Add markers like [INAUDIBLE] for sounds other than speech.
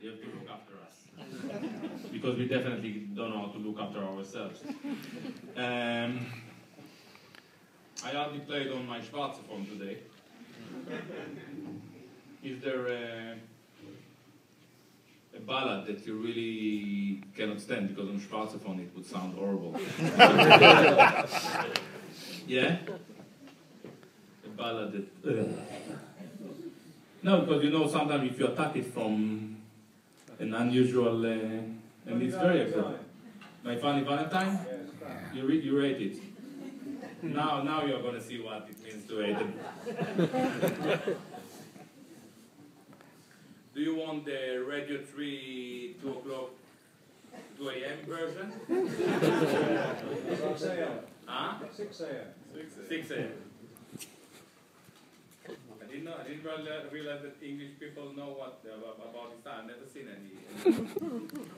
You have to look after us. [LAUGHS] because we definitely don't know how to look after ourselves. Um, I hardly played on my Schwarzephone today. Is there a, a ballad that you really cannot stand because on Schwarzephone it would sound horrible? [LAUGHS] yeah? A ballad that. No, because you know sometimes if you attack it from an unusual, uh, and it's very upsetting. My funny Valentine, you re- you rate it. Now, now you're gonna see what it means to hate it. Do you want the Radio 3 2 o'clock 2 a.m. version? 6 a.m. Huh? 6 a.m. 6 a.m. I didn't know. I didn't realize, that English people know what about, this. I've never seen any [LAUGHS]